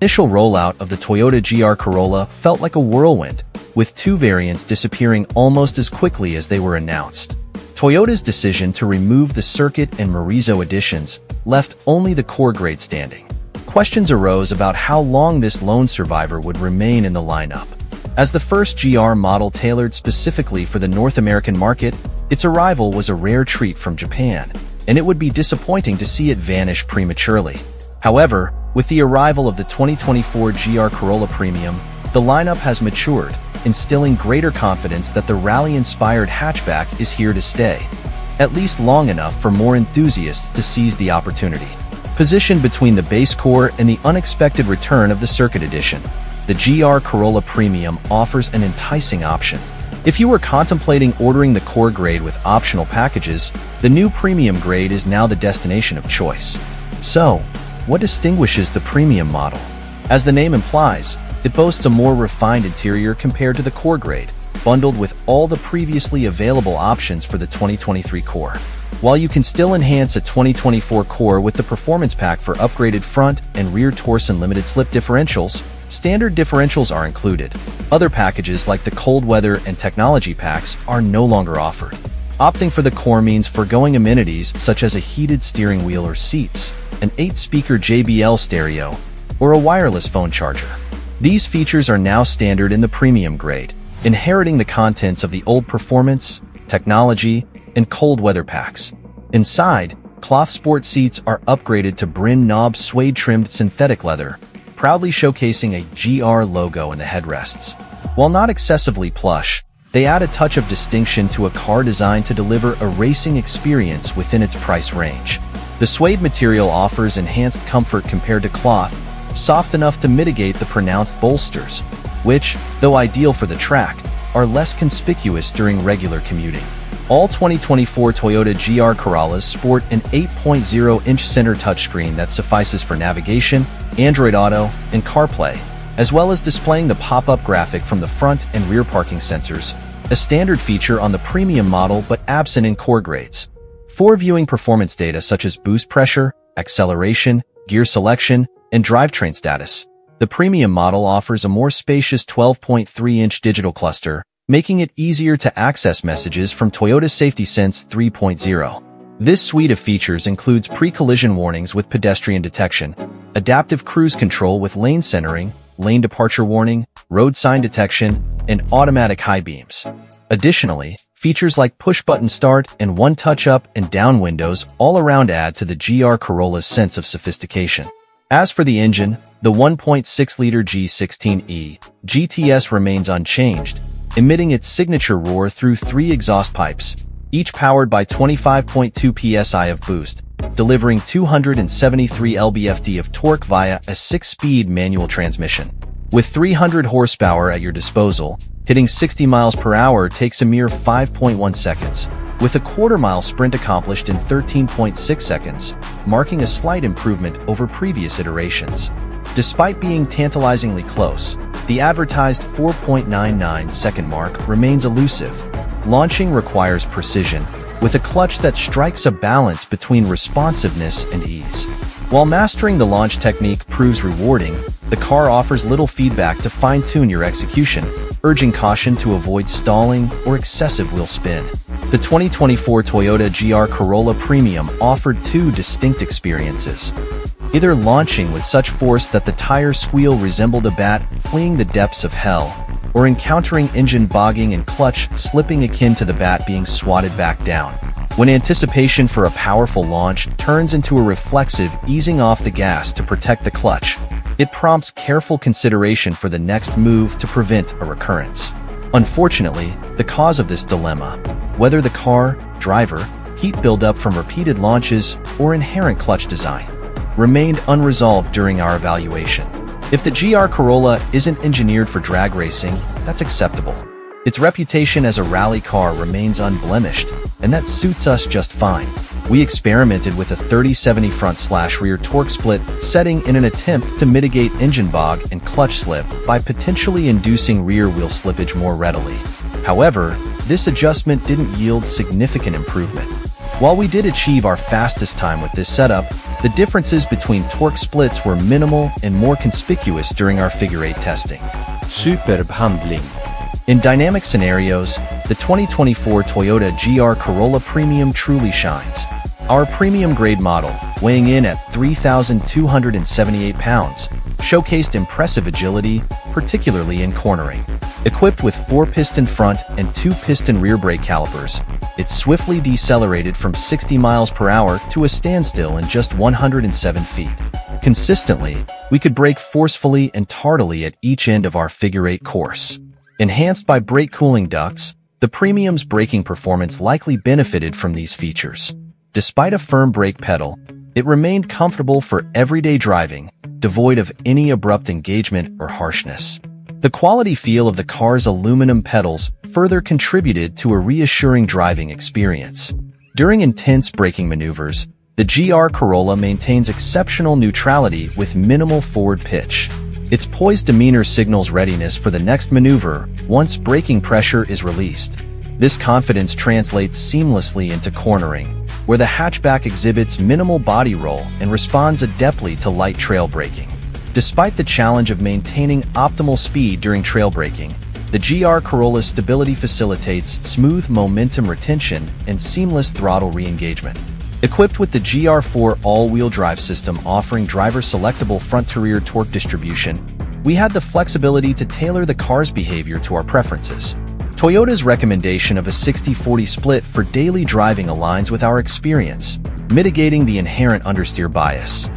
initial rollout of the Toyota GR Corolla felt like a whirlwind, with two variants disappearing almost as quickly as they were announced. Toyota's decision to remove the Circuit and Morizo editions left only the core grade standing. Questions arose about how long this lone survivor would remain in the lineup. As the first GR model tailored specifically for the North American market, its arrival was a rare treat from Japan, and it would be disappointing to see it vanish prematurely. However, with the arrival of the 2024 GR Corolla Premium, the lineup has matured, instilling greater confidence that the rally-inspired hatchback is here to stay, at least long enough for more enthusiasts to seize the opportunity. Positioned between the base core and the unexpected return of the Circuit Edition, the GR Corolla Premium offers an enticing option. If you were contemplating ordering the core grade with optional packages, the new premium grade is now the destination of choice. So, what distinguishes the premium model? As the name implies, it boasts a more refined interior compared to the core grade, bundled with all the previously available options for the 2023 core. While you can still enhance a 2024 core with the performance pack for upgraded front and rear Torsen limited slip differentials, standard differentials are included. Other packages like the cold weather and technology packs are no longer offered. Opting for the core means foregoing amenities such as a heated steering wheel or seats, an 8-speaker JBL stereo, or a wireless phone charger. These features are now standard in the premium grade, inheriting the contents of the old performance, technology, and cold weather packs. Inside, cloth sport seats are upgraded to Brin Naub suede-trimmed synthetic leather, proudly showcasing a GR logo in the headrests. While not excessively plush, they add a touch of distinction to a car designed to deliver a racing experience within its price range. The suede material offers enhanced comfort compared to cloth, soft enough to mitigate the pronounced bolsters, which, though ideal for the track, are less conspicuous during regular commuting. All 2024 Toyota GR Corollas sport an 8.0-inch center touchscreen that suffices for navigation, Android Auto, and CarPlay, as well as displaying the pop-up graphic from the front and rear parking sensors, a standard feature on the premium model but absent in core grades. For viewing performance data such as boost pressure, acceleration, gear selection, and drivetrain status. The premium model offers a more spacious 12.3-inch digital cluster, making it easier to access messages from Toyota Safety Sense 3.0. This suite of features includes pre-collision warnings with pedestrian detection, adaptive cruise control with lane centering, lane departure warning, road sign detection, and automatic high beams. Additionally, features like push-button start and one touch-up and down windows all around add to the GR Corolla's sense of sophistication. As for the engine, the 1.6-liter G16E GTS remains unchanged, emitting its signature roar through three exhaust pipes, each powered by 25.2 psi of boost, delivering 273 lb-ft of torque via a six-speed manual transmission. With 300 horsepower at your disposal, hitting 60 miles per hour takes a mere 5.1 seconds, with a quarter-mile sprint accomplished in 13.6 seconds, marking a slight improvement over previous iterations. Despite being tantalizingly close, the advertised 4.99 second mark remains elusive. Launching requires precision, with a clutch that strikes a balance between responsiveness and ease. While mastering the launch technique proves rewarding, the car offers little feedback to fine-tune your execution, urging caution to avoid stalling or excessive wheel spin. The 2024 Toyota GR Corolla Premium offered two distinct experiences. Either launching with such force that the tire squeal resembled a bat fleeing the depths of hell, or encountering engine bogging and clutch slipping akin to the bat being swatted back down. When anticipation for a powerful launch turns into a reflexive easing off the gas to protect the clutch, it prompts careful consideration for the next move to prevent a recurrence. Unfortunately, the cause of this dilemma, whether the car, driver, heat buildup from repeated launches, or inherent clutch design, remained unresolved during our evaluation. If the GR Corolla isn't engineered for drag racing, that's acceptable. Its reputation as a rally car remains unblemished, and that suits us just fine. We experimented with a 3070 front slash rear torque split setting in an attempt to mitigate engine bog and clutch slip by potentially inducing rear wheel slippage more readily. However, this adjustment didn't yield significant improvement. While we did achieve our fastest time with this setup, The differences between torque splits were minimal and more conspicuous during our figure 8 testing. Superb handling. In dynamic scenarios, the 2024 Toyota GR Corolla Premium truly shines. Our premium grade model, weighing in at 3,278 pounds, showcased impressive agility, particularly in cornering. Equipped with four-piston front and two-piston rear brake calipers, it swiftly decelerated from 60 miles per hour to a standstill in just 107 feet. Consistently, we could brake forcefully and tardily at each end of our figure-eight course. Enhanced by brake cooling ducts, the Premium's braking performance likely benefited from these features. Despite a firm brake pedal, it remained comfortable for everyday driving, devoid of any abrupt engagement or harshness. The quality feel of the car's aluminum pedals further contributed to a reassuring driving experience. During intense braking maneuvers, the GR Corolla maintains exceptional neutrality with minimal forward pitch. Its poised demeanor signals readiness for the next maneuver once braking pressure is released. This confidence translates seamlessly into cornering, where the hatchback exhibits minimal body roll and responds adeptly to light trail braking. Despite the challenge of maintaining optimal speed during trail braking, the GR Corolla's stability facilitates smooth momentum retention and seamless throttle re-engagement. Equipped with the GR4 all-wheel drive system offering driver-selectable front-to-rear torque distribution, we had the flexibility to tailor the car's behavior to our preferences. Toyota's recommendation of a 60-40 split for daily driving aligns with our experience, mitigating the inherent understeer bias.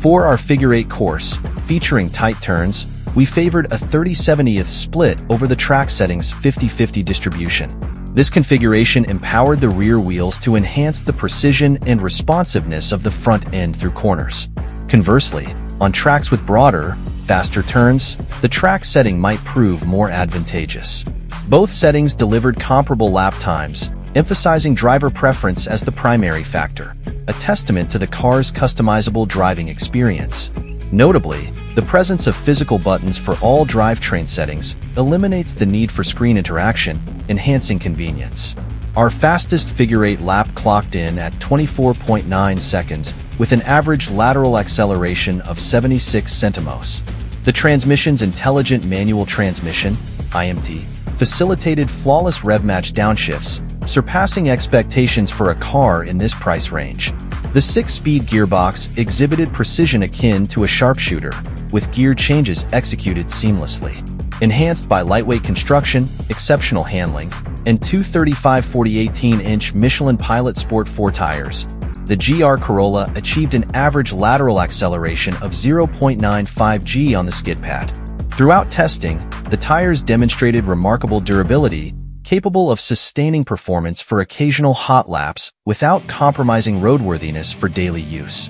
For our figure-eight course, featuring tight turns, we favored a 30-70th split over the track settings 50-50 distribution. This configuration empowered the rear wheels to enhance the precision and responsiveness of the front end through corners. Conversely, on tracks with broader, faster turns, the track setting might prove more advantageous. Both settings delivered comparable lap times, emphasizing driver preference as the primary factor, a testament to the car's customizable driving experience. Notably, the presence of physical buttons for all drivetrain settings eliminates the need for screen interaction, enhancing convenience. Our fastest figure-eight lap clocked in at 24.9 seconds with an average lateral acceleration of 76 centimos. The transmission's intelligent manual transmission, IMT, facilitated flawless rev match downshifts, surpassing expectations for a car in this price range. The six-speed gearbox exhibited precision akin to a sharpshooter, with gear changes executed seamlessly. Enhanced by lightweight construction, exceptional handling, and two 35 40 18-inch Michelin Pilot Sport 4 tires, the GR Corolla achieved an average lateral acceleration of 0.95 g on the skid pad. Throughout testing, the tires demonstrated remarkable durability, capable of sustaining performance for occasional hot laps without compromising roadworthiness for daily use.